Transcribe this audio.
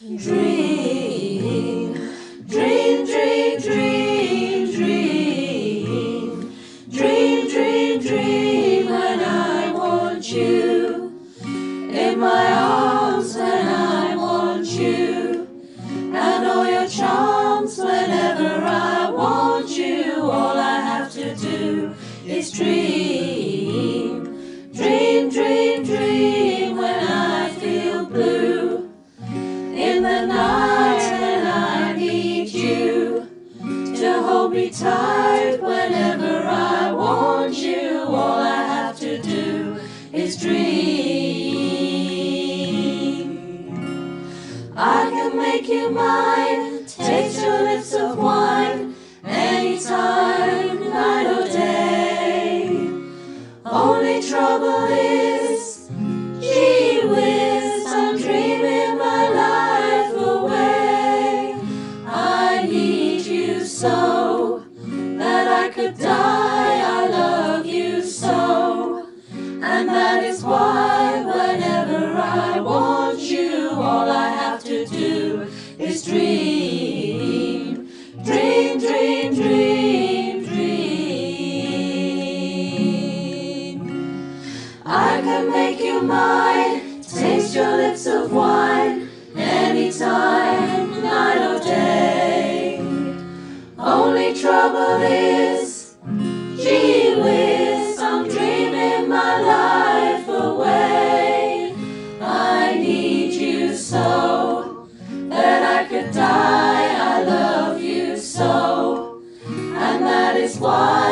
Dream, dream, dream, dream, dream. Dream, dream, I want you. In my arms when I want you. And all your charms whenever I want you. All I have to do is dream. Dream, dream, dream night when I need you to hold me tight whenever I want you. All I have to do is dream. I can make you mine, taste your lips of wine, anytime, night or day. Only trouble is, so that I could die. I love you so, and that is why whenever I want you, all I have to do is dream, dream, dream, dream, dream. I can make you mine, taste your lips of wine. Only trouble is, gee whiz, I'm dreaming my life away. I need you so that I could die. I love you so, and that is why.